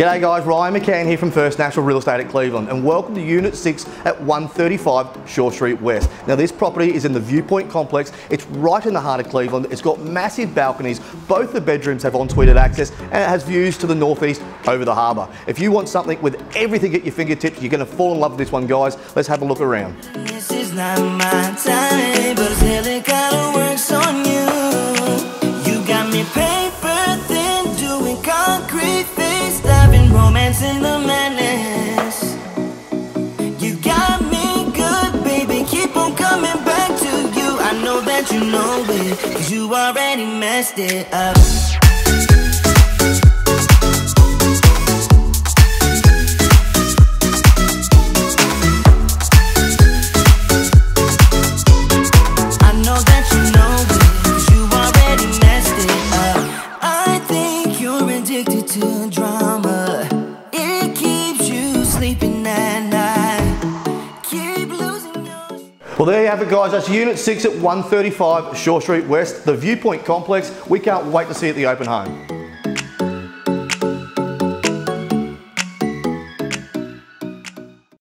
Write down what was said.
G'day guys, Ryan McCann here from First National Real Estate at Cleveland and welcome to Unit 6 at 135 Shore Street West. Now this property is in the Viewpoint Complex, it's right in the heart of Cleveland, it's got massive balconies, both the bedrooms have ensuite access and it has views to the northeast over the harbour. If you want something with everything at your fingertips, you're going to fall in love with this one guys. Let's have a look around. You. You got me paper thin, doing concrete face, the madness. You got me good, baby, keep on coming back to you. I know that you know it, cause you already messed it up. Well there you have it guys, that's Unit 6 at 135 Shore Street West, the Viewpoint Complex. We can't wait to see it at the open home.